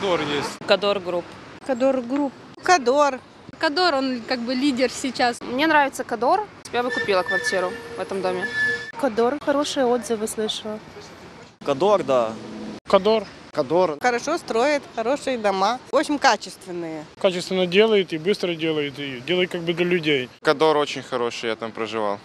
Кадор есть. Кадор Групп. Кадор Групп. Кадор. Кадор, он как бы лидер сейчас. Мне нравится Кадор. Я бы купила квартиру в этом доме. Кадор. Хорошие отзывы слышала. Кадор, да. Кадор Кадор. Хорошо строит, хорошие дома. Очень качественные. качественно делает и быстро делает, и делает как бы для людей. Кадор очень хороший, я там проживал.